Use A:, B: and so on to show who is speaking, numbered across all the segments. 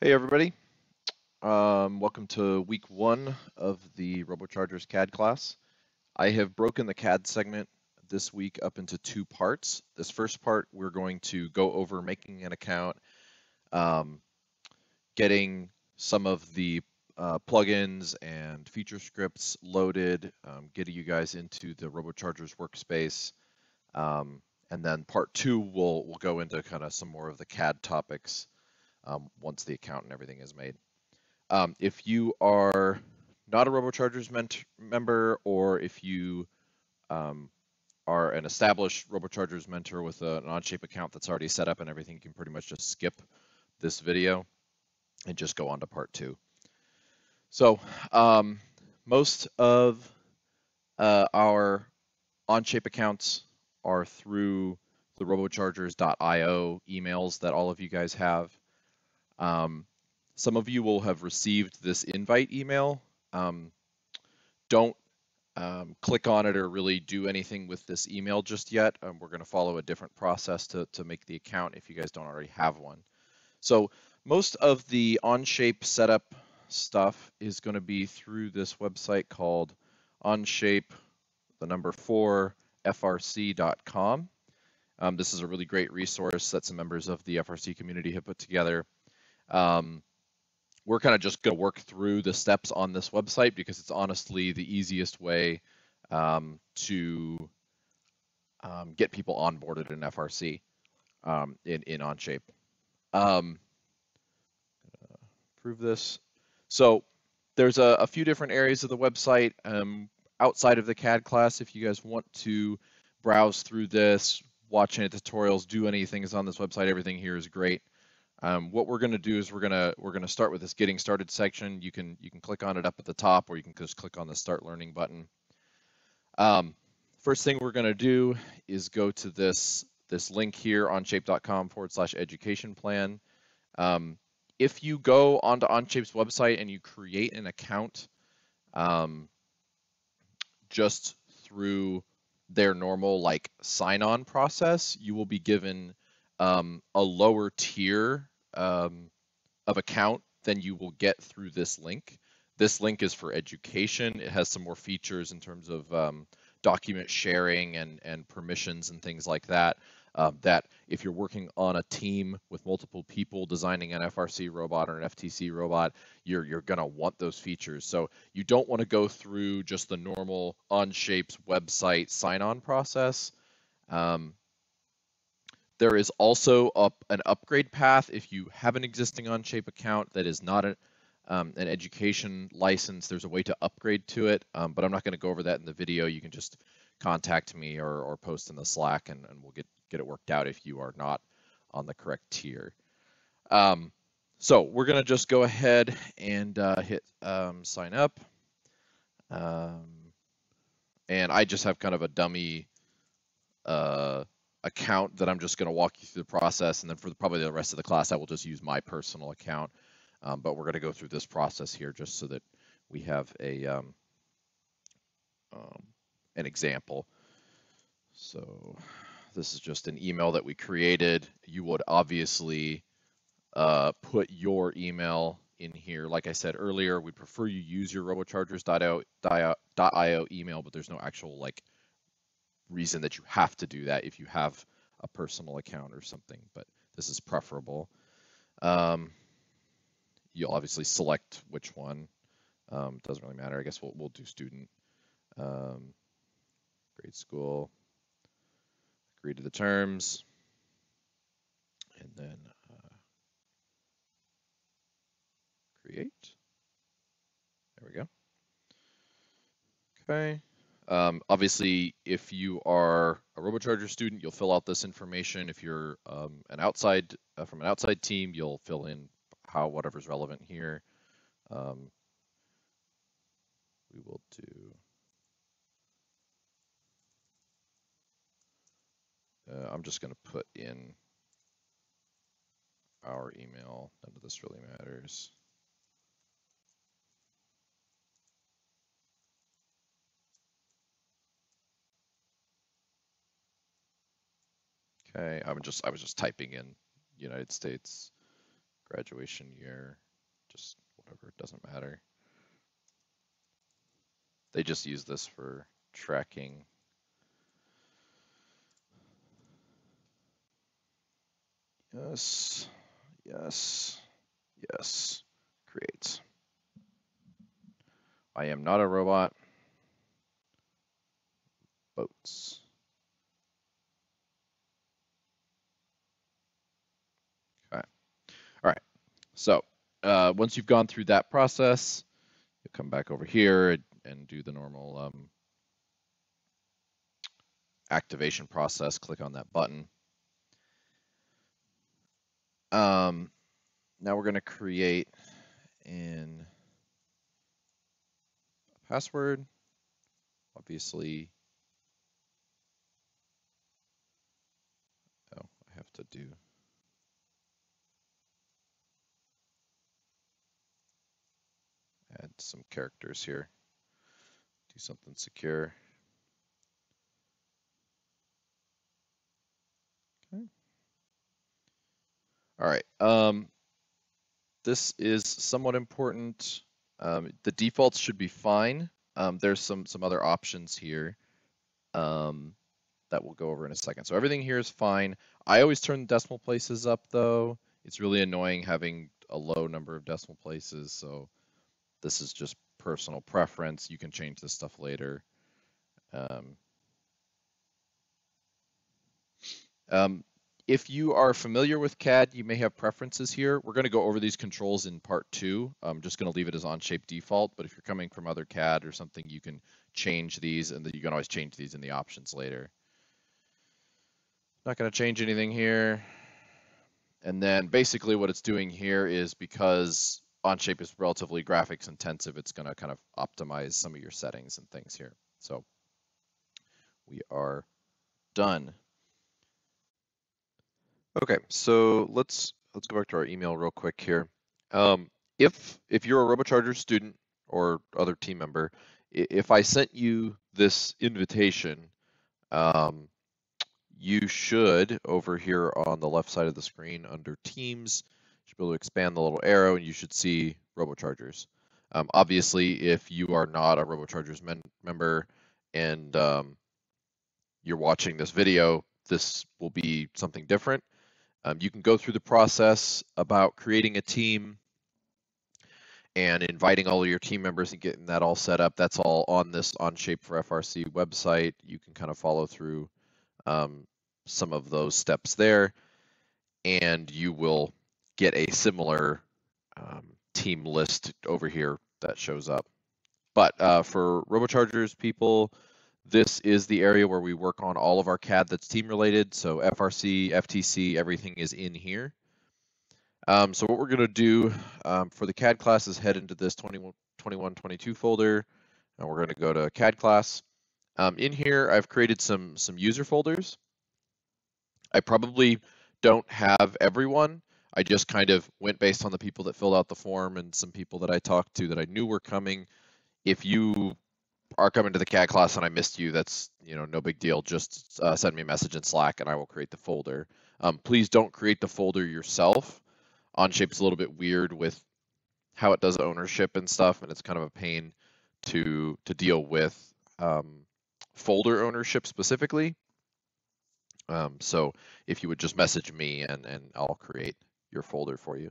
A: Hey everybody, um, welcome to week one of the RoboChargers CAD class. I have broken the CAD segment this week up into two parts. This first part, we're going to go over making an account, um, getting some of the uh, plugins and feature scripts loaded, um, getting you guys into the RoboChargers workspace. Um, and then part two, we'll, we'll go into kind of some more of the CAD topics um, once the account and everything is made. Um, if you are not a RoboChargers member, or if you um, are an established RoboChargers mentor with a, an Onshape account that's already set up and everything, you can pretty much just skip this video and just go on to part two. So um, most of uh, our Onshape accounts are through the robochargers.io emails that all of you guys have. Um, some of you will have received this invite email. Um, don't um, click on it or really do anything with this email just yet. Um, we're going to follow a different process to, to make the account if you guys don't already have one. So most of the Onshape setup stuff is going to be through this website called Onshape, the number four, frc.com. Um, this is a really great resource that some members of the FRC community have put together. Um, we're kind of just going to work through the steps on this website because it's honestly the easiest way um, to um, get people onboarded in FRC um, in, in Onshape. Um, prove this. So there's a, a, few different areas of the website um, outside of the CAD class. If you guys want to browse through this, watch any tutorials, do anything is on this website, everything here is great. Um, what we're going to do is we're going to we're going to start with this getting started section. You can you can click on it up at the top, or you can just click on the start learning button. Um, first thing we're going to do is go to this this link here onshape.com forward slash education plan. Um, if you go onto Onshape's website and you create an account um, just through their normal like sign on process, you will be given um, a lower tier um, of account than you will get through this link. This link is for education. It has some more features in terms of um, document sharing and, and permissions and things like that. Um, that if you're working on a team with multiple people designing an FRC robot or an FTC robot, you're you're gonna want those features. So you don't want to go through just the normal Onshape's website sign-on process. Um, there is also up an upgrade path if you have an existing Onshape account that is not a, um, an education license. There's a way to upgrade to it, um, but I'm not going to go over that in the video. You can just contact me or, or post in the Slack, and, and we'll get get it worked out if you are not on the correct tier. Um, so we're going to just go ahead and uh, hit um, sign up. Um, and I just have kind of a dummy uh, account that I'm just going to walk you through the process. And then for the, probably the rest of the class, I will just use my personal account. Um, but we're going to go through this process here just so that we have a um, um, an example. So this is just an email that we created. You would obviously uh, put your email in here. Like I said earlier, we prefer you use your robochargers.io email, but there's no actual like reason that you have to do that if you have a personal account or something, but this is preferable. Um, you'll obviously select which one. Um, doesn't really matter. I guess we'll, we'll do student. Um, grade school. Agree to the terms. And then uh, create. There we go. Okay. Um, obviously, if you are a RoboCharger student, you'll fill out this information. If you're um, an outside uh, from an outside team, you'll fill in how whatever's relevant here. Um, we will do. Uh, I'm just going to put in our email. None of this really matters. Okay, I'm just I was just typing in United States graduation year, just whatever, it doesn't matter. They just use this for tracking. Yes, yes, yes, create. I am not a robot. Boats. Okay. All right. So uh, once you've gone through that process, you'll come back over here and, and do the normal um, activation process. Click on that button. Um, now we're going to create an password. Obviously, oh, I have to do some characters here. Do something secure. Okay. All right. Um, this is somewhat important. Um, the defaults should be fine. Um, there's some some other options here um, that we'll go over in a second. So everything here is fine. I always turn the decimal places up though. It's really annoying having a low number of decimal places. So this is just personal preference. You can change this stuff later. Um, um, if you are familiar with CAD, you may have preferences here. We're going to go over these controls in part two. I'm just going to leave it as Onshape default, but if you're coming from other CAD or something, you can change these and then you can always change these in the options later. Not going to change anything here. And then basically what it's doing here is because Onshape is relatively graphics intensive, it's going to kind of optimize some of your settings and things here. So we are done. Okay, so let's let's go back to our email real quick here. Um, if if you're a RoboCharger student or other team member, if I sent you this invitation, um, you should over here on the left side of the screen under Teams, should be able to expand the little arrow and you should see RoboChargers. Um, obviously, if you are not a RoboChargers member and um, you're watching this video, this will be something different. Um, you can go through the process about creating a team and inviting all of your team members and getting that all set up. That's all on this Onshape for FRC website. You can kind of follow through um, some of those steps there, and you will get a similar um, team list over here that shows up. But uh, for RoboChargers people, this is the area where we work on all of our CAD that's team related. So FRC, FTC, everything is in here. Um, so what we're going to do um, for the CAD class is head into this 21, 21 22 folder, and we're going to go to CAD class. Um, in here, I've created some some user folders. I probably don't have everyone. I just kind of went based on the people that filled out the form and some people that I talked to that I knew were coming. If you are coming to the CAD class and I missed you, that's you know no big deal. Just uh, send me a message in Slack and I will create the folder. Um, please don't create the folder yourself. Onshape's a little bit weird with how it does ownership and stuff, and it's kind of a pain to to deal with um, folder ownership specifically. Um, so if you would just message me and and I'll create your folder for you.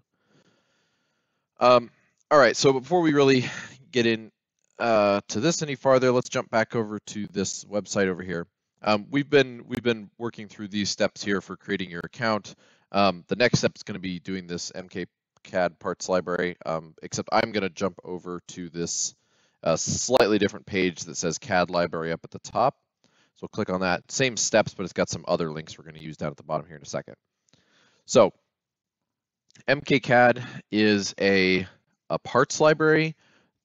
A: Um, all right, so before we really get in uh, to this any farther, let's jump back over to this website over here. Um, we've been we've been working through these steps here for creating your account. Um, the next step is going to be doing this MKCAD parts library, um, except I'm going to jump over to this uh, slightly different page that says CAD library up at the top. So we'll click on that. Same steps, but it's got some other links we're going to use down at the bottom here in a second. So MKCAD is a, a parts library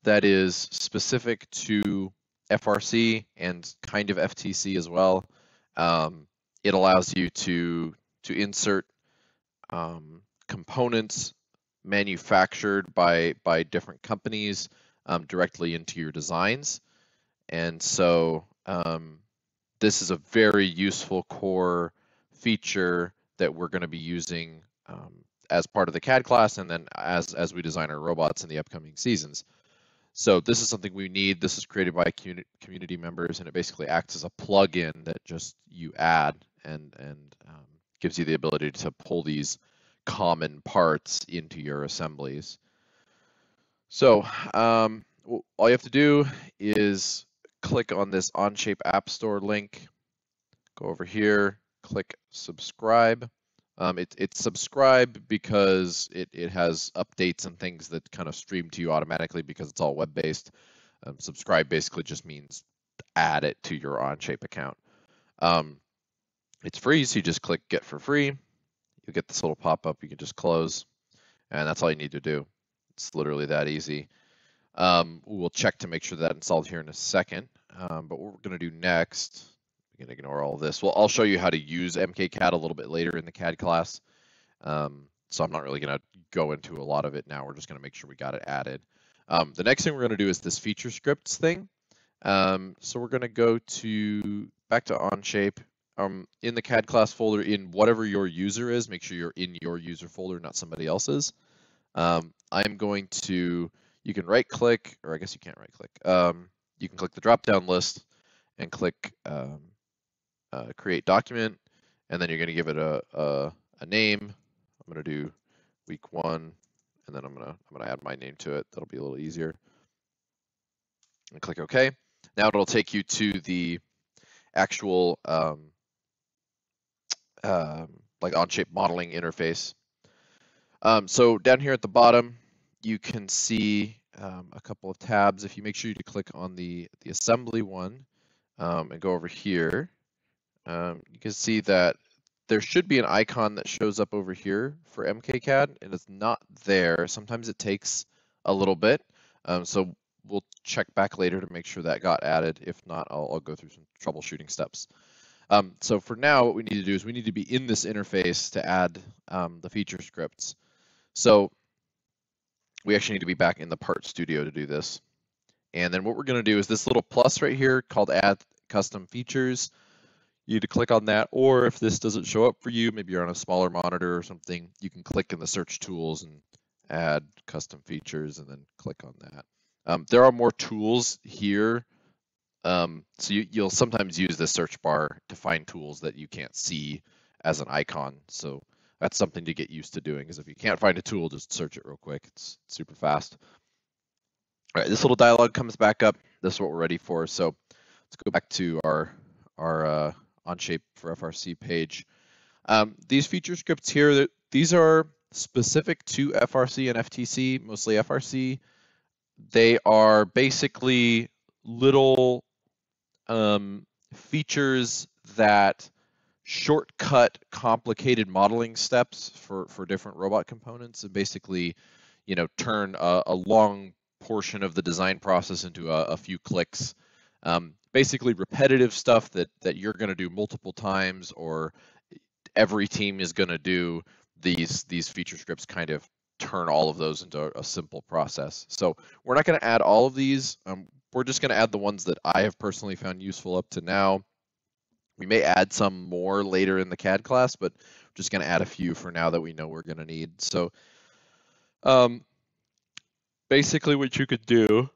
A: that is specific to FRC and kind of FTC as well. Um, it allows you to to insert um, components manufactured by by different companies um, directly into your designs, and so um, this is a very useful core feature that we're going to be using um, as part of the CAD class and then as as we design our robots in the upcoming seasons. So this is something we need. This is created by community members, and it basically acts as a plug-in that just you add and and um, gives you the ability to pull these common parts into your assemblies. So um, all you have to do is click on this Onshape App Store link, go over here, click subscribe. Um, it, it's subscribe because it, it has updates and things that kind of stream to you automatically because it's all web-based. Um, subscribe basically just means add it to your Onshape account. Um, it's free, so you just click get for free. You get this little pop-up, you can just close, and that's all you need to do. It's literally that easy. Um, we'll check to make sure that installed here in a second. Um, but what we're going to do next, we can ignore all this. Well, I'll show you how to use MKCAD a little bit later in the CAD class. Um, so I'm not really going to go into a lot of it now. We're just going to make sure we got it added. Um, the next thing we're going to do is this feature scripts thing. Um, so we're going to go to back to Onshape. Um, in the CAD class folder, in whatever your user is, make sure you're in your user folder, not somebody else's. Um, I'm going to, you can right click, or I guess you can't right click. Um, you can click the drop down list and click um, uh, create document, and then you're going to give it a, a, a name. I'm going to do week one, and then I'm going to I'm going to add my name to it. That'll be a little easier. And click OK. Now it'll take you to the actual um, um, like Onshape modeling interface. Um, so down here at the bottom, you can see um, a couple of tabs. If you make sure you click on the, the assembly one um, and go over here, um, you can see that there should be an icon that shows up over here for MKCAD and it's not there. Sometimes it takes a little bit. Um, so we'll check back later to make sure that got added. If not, I'll, I'll go through some troubleshooting steps. Um, so for now, what we need to do is we need to be in this interface to add um, the feature scripts. So we actually need to be back in the part studio to do this. And then what we're going to do is this little plus right here called add custom features. You to click on that, or if this doesn't show up for you, maybe you're on a smaller monitor or something, you can click in the search tools and add custom features and then click on that. Um, there are more tools here. Um, so you, you'll sometimes use the search bar to find tools that you can't see as an icon. So that's something to get used to doing is if you can't find a tool, just search it real quick. It's super fast. All right, this little dialog comes back up. This is what we're ready for. So let's go back to our, our uh, Onshape for FRC page. Um, these feature scripts here, these are specific to FRC and FTC, mostly FRC. They are basically little um, features that shortcut complicated modeling steps for for different robot components and basically you know turn a, a long portion of the design process into a, a few clicks um, basically repetitive stuff that that you're going to do multiple times or every team is going to do these these feature scripts kind of turn all of those into a simple process. So we're not going to add all of these. Um, we're just going to add the ones that i have personally found useful up to now. We may add some more later in the CAD class, but just going to add a few for now that we know we're going to need. So um, basically what you could do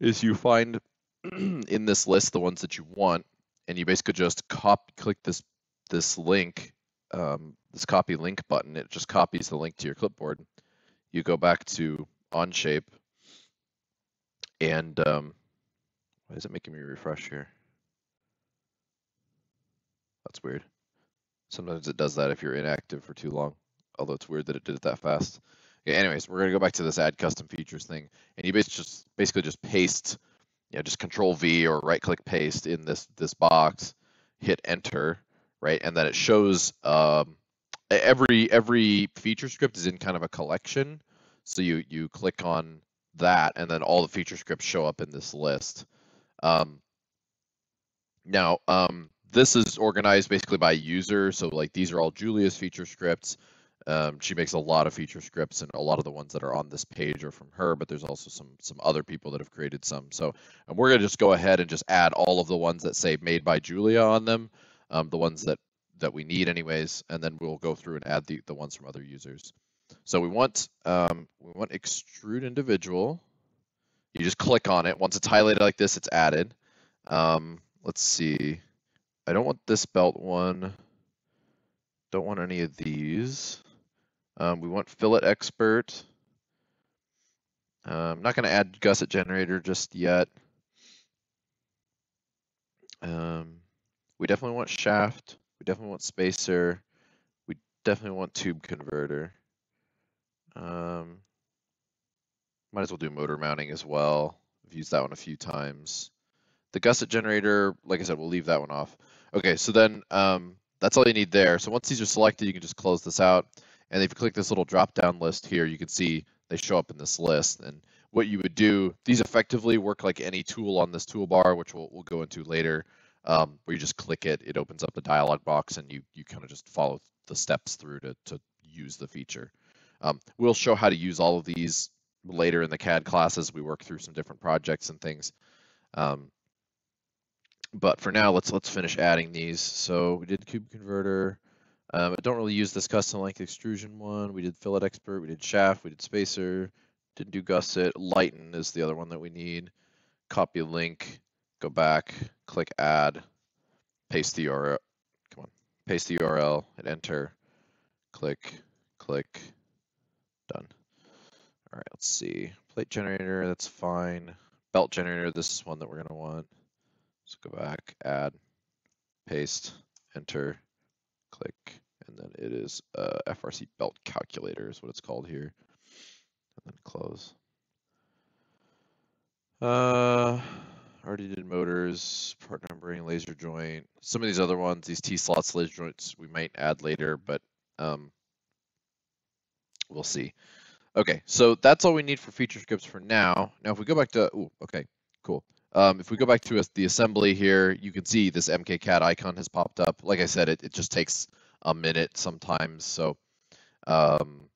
A: is you find in this list the ones that you want, and you basically just copy, click this this link, um, this copy link button. It just copies the link to your clipboard. You go back to Onshape, and um, why is it making me refresh here? That's weird. Sometimes it does that if you're inactive for too long. Although it's weird that it did it that fast. Okay, anyways, we're gonna go back to this add custom features thing, and you basically just basically just paste, you know, just Control V or right click paste in this this box, hit enter, right, and then it shows um, every every feature script is in kind of a collection. So you you click on that, and then all the feature scripts show up in this list. Um, now, um, this is organized basically by user. So like these are all Julia's feature scripts. Um, she makes a lot of feature scripts, and a lot of the ones that are on this page are from her. But there's also some some other people that have created some. So and we're gonna just go ahead and just add all of the ones that say made by Julia on them, um, the ones that that we need anyways, and then we'll go through and add the the ones from other users. So we want um, we want extrude individual. You just click on it. Once it's highlighted like this, it's added. Um, let's see. I don't want this belt one. Don't want any of these. Um, we want fillet expert. I'm um, not going to add gusset generator just yet. Um, we definitely want shaft. We definitely want spacer. We definitely want tube converter. Um, might as well do motor mounting as well. I've used that one a few times. The gusset generator, like I said, we'll leave that one off. Okay, so then um, that's all you need there. So once these are selected, you can just close this out. And if you click this little drop-down list here, you can see they show up in this list. And what you would do, these effectively work like any tool on this toolbar, which we'll, we'll go into later, um, where you just click it, it opens up the dialog box, and you, you kind of just follow the steps through to, to use the feature. Um, we'll show how to use all of these later in the CAD classes. We work through some different projects and things. Um, but for now, let's let's finish adding these. So we did tube converter. Um, I don't really use this custom length extrusion one. We did fillet expert, we did shaft, we did spacer, didn't do gusset. Lighten is the other one that we need. Copy link, go back, click add, paste the URL. Come on, paste the URL, hit enter, click, click, done. All right, let's see. Plate generator, that's fine. Belt generator, this is one that we're gonna want. Let's go back, add, paste, enter, click, and then it is uh, FRC belt calculator is what it's called here. And then close. Uh, already did motors, part numbering, laser joint. Some of these other ones, these T-slots, laser joints, we might add later, but um, we'll see. Okay, so that's all we need for feature scripts for now. Now, if we go back to, ooh, okay, cool. Um, if we go back to the assembly here, you can see this MKCAD icon has popped up. Like I said, it, it just takes a minute sometimes. So um,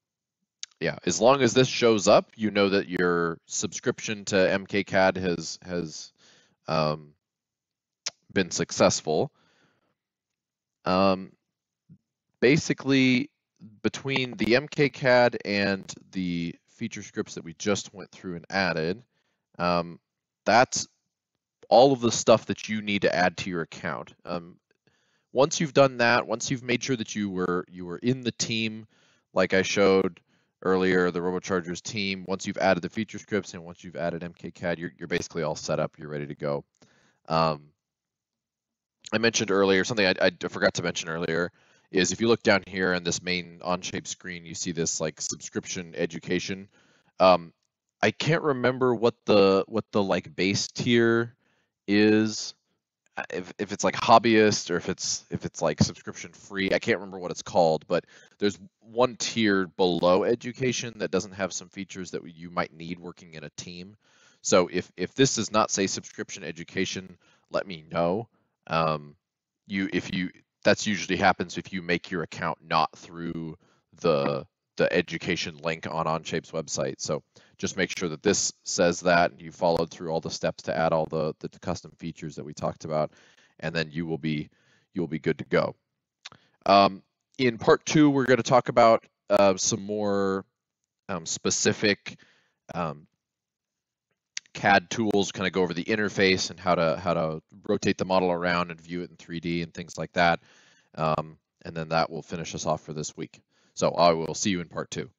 A: yeah, as long as this shows up, you know that your subscription to MKCAD has has um, been successful. Um, basically, between the MKCAD and the feature scripts that we just went through and added, um, that's all of the stuff that you need to add to your account. Um, once you've done that, once you've made sure that you were you were in the team, like I showed earlier, the RoboChargers team, once you've added the feature scripts and once you've added MKCAD, you're, you're basically all set up. You're ready to go. Um, I mentioned earlier, something I, I forgot to mention earlier, is if you look down here on this main Onshape screen, you see this like subscription education. Um, I can't remember what the what the like base tier is uh, if, if it's like hobbyist or if it's if it's like subscription free i can't remember what it's called but there's one tier below education that doesn't have some features that you might need working in a team. So if if this does not say subscription education let me know. Um, you if you that's usually happens if you make your account not through the the education link on onshape's website so just make sure that this says that and you followed through all the steps to add all the, the custom features that we talked about, and then you will be you will be good to go. Um, in part two, we're going to talk about uh, some more um, specific um, CAD tools, kind of go over the interface and how to how to rotate the model around and view it in 3D and things like that. Um, and then that will finish us off for this week. So I will see you in part two.